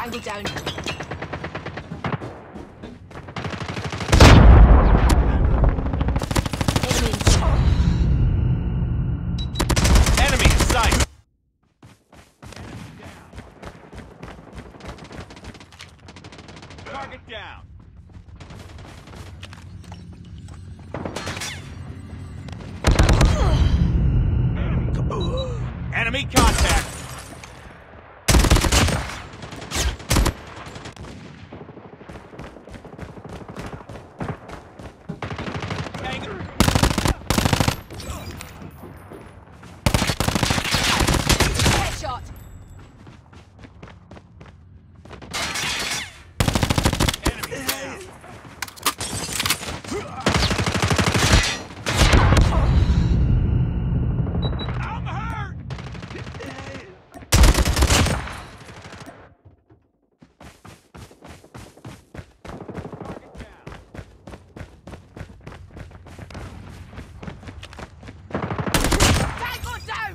Tango down. Target down. Enemy contact. Tango. Headshot. Enemy down. I'm hurt. Target down. Tango down.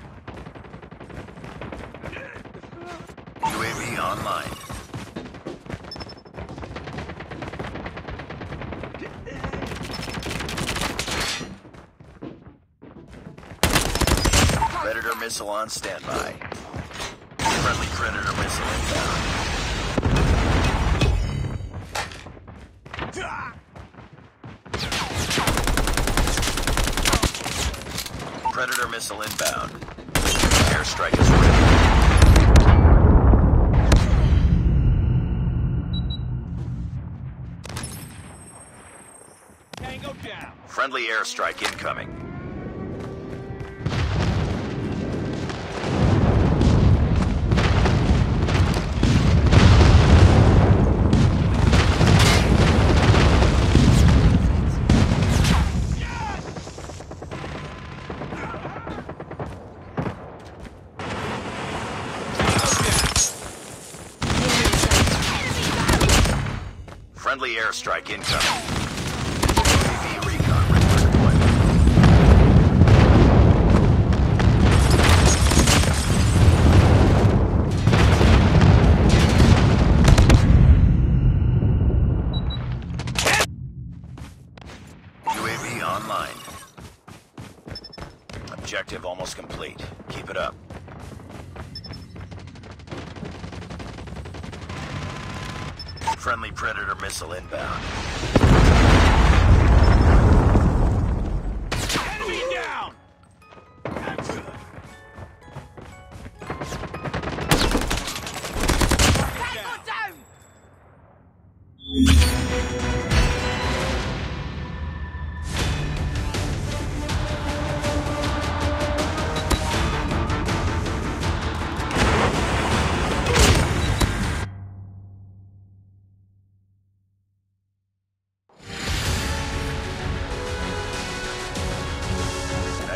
online. Predator missile on standby. Friendly Predator missile inbound. Predator missile inbound. Airstrike is ready. Down. Friendly airstrike incoming. Friendly airstrike incoming. Objective almost complete. Keep it up. Friendly Predator missile inbound.